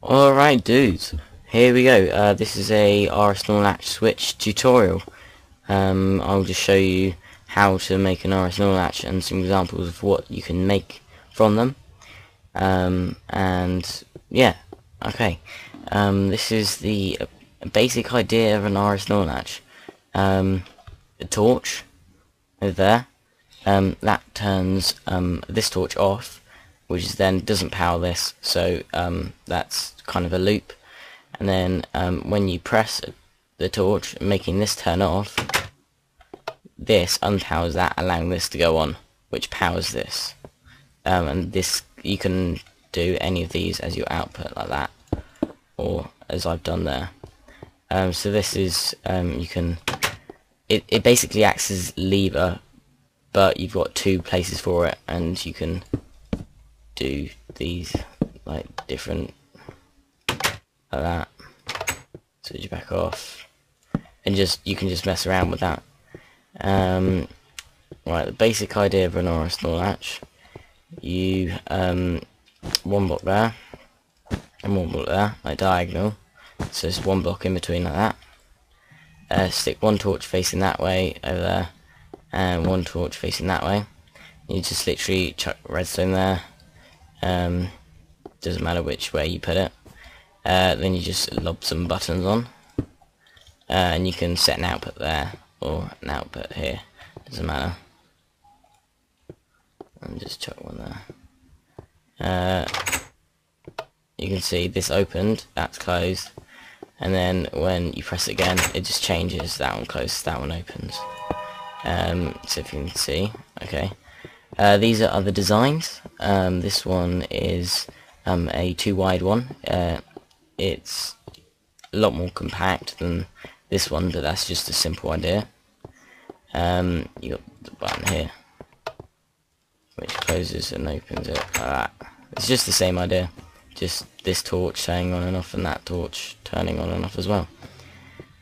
Alright dudes, here we go. Uh, this is a RS latch switch tutorial. Um, I'll just show you how to make an RS latch and some examples of what you can make from them. Um, and yeah, okay. Um, this is the basic idea of an RS latch. Um, a torch over there. Um, that turns um, this torch off which then doesn't power this. So um, that's kind of a loop. And then um, when you press the torch making this turn off this unpowers that allowing this to go on which powers this. Um, and this you can do any of these as your output like that or as I've done there. Um, so this is um, you can it, it basically acts as lever but you've got two places for it and you can do these like different like that. Switch back off. And just you can just mess around with that. Um, right the basic idea of an RS latch you um, one block there and one block there like diagonal. So it's one block in between like that. Uh, stick one torch facing that way over there and one torch facing that way. You just literally chuck redstone there um, doesn't matter which way you put it. Uh, then you just lob some buttons on. Uh, and you can set an output there or an output here. Doesn't matter. And just chuck one there. Uh, you can see this opened that's closed. And then when you press it again it just changes. That one closes that one opens. Um, so if you can see okay uh, these are other designs. Um, this one is um, a too wide one. Uh, it's a lot more compact than this one, but that's just a simple idea. Um, you got the button here, which closes and opens it like that. It's just the same idea, just this torch turning on and off, and that torch turning on and off as well.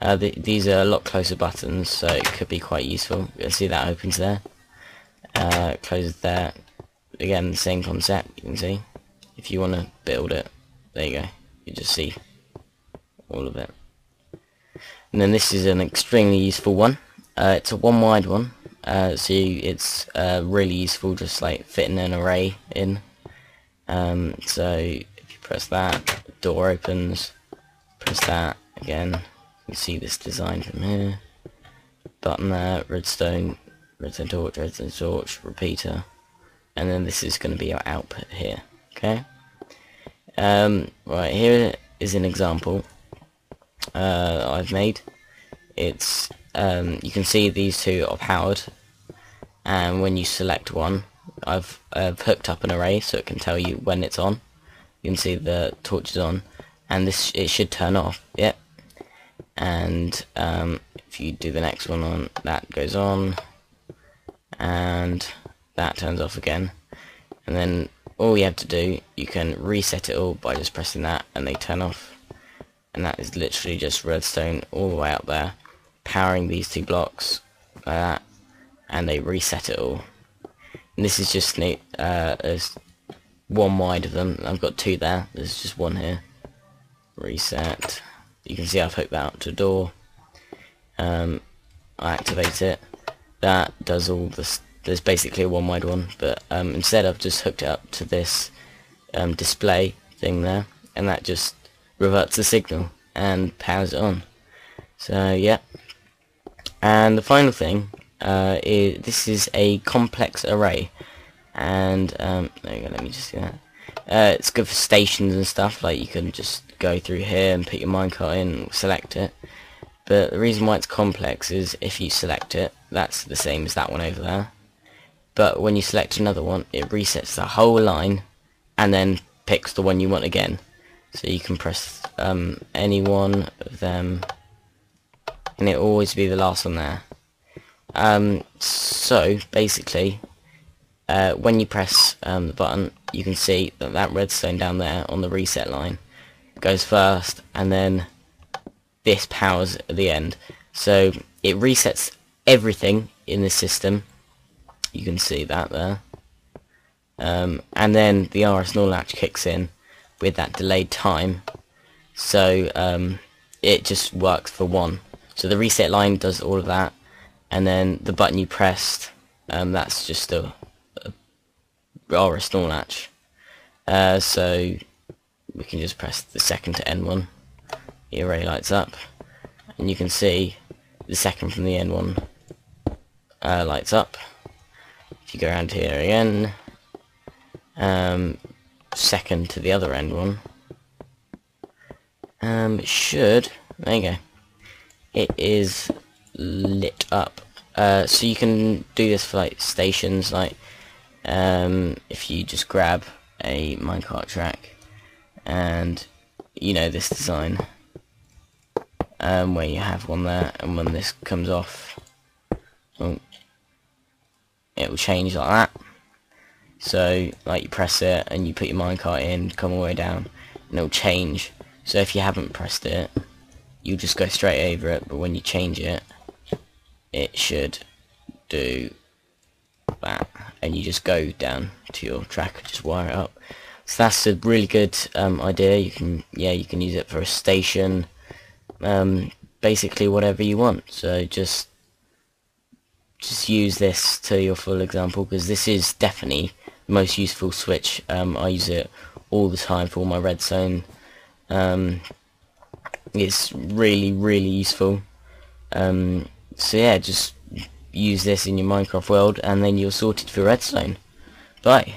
Uh, the, these are a lot closer buttons, so it could be quite useful. You can see that opens there uh, closes there again the same concept you can see. If you want to build it there you go. You just see all of it. And then this is an extremely useful one. Uh, it's a one wide one. Uh, so you, it's uh, really useful just like fitting an array in. Um, so if you press that door opens. Press that again. You see this design from here. Button there redstone redstone torch, redstone torch, repeater, and then this is going to be our output here. Okay. Um, right here is an example uh, I've made. It's um, you can see these two are powered, and when you select one, I've, I've hooked up an array so it can tell you when it's on. You can see the torch is on, and this it should turn off. Yep. And um, if you do the next one on, that goes on and that turns off again. And then all you have to do you can reset it all by just pressing that and they turn off. And that is literally just redstone all the way up there powering these two blocks like that and they reset it all. And this is just neat uh, one wide of them. I've got two there. There's just one here. Reset. You can see I've hooked that up to a door. Um, I activate it that does all this there's basically a one wide one but um, instead I've just hooked it up to this um, display thing there and that just reverts the signal and powers it on. So yeah. And the final thing uh, is this is a complex array and um, there you go let me just see that. Uh, it's good for stations and stuff like you can just go through here and put your minecart in select it but the reason why it's complex is if you select it, that's the same as that one over there. But when you select another one, it resets the whole line and then picks the one you want again. So you can press um, any one of them and it'll always be the last one there. Um, so basically, uh, when you press um, the button, you can see that that redstone down there on the reset line goes first and then this powers at the end. So it resets everything in the system. You can see that there. Um, and then the RS NOR latch kicks in with that delayed time so um, it just works for one so the reset line does all of that and then the button you pressed um, that's just a, a or a stall latch uh, so we can just press the second to end one the array lights up. And you can see the second from the end one uh, lights up. If you go around here again um, second to the other end one um, it should there you go. It is lit up. Uh, so you can do this for like stations like um, if you just grab a minecart track and you know this design um, where you have one there and when this comes off oh, it will change like that. So like you press it and you put your minecart in come all the way down and it'll change. So if you haven't pressed it you'll just go straight over it but when you change it it should do that and you just go down to your track just wire it up. So that's a really good um, idea. You can yeah you can use it for a station um, basically whatever you want. So just just use this to your full example because this is definitely the most useful switch. Um, I use it all the time for my redstone um, it's really really useful. Um, so yeah just use this in your Minecraft world and then you're sorted for redstone bye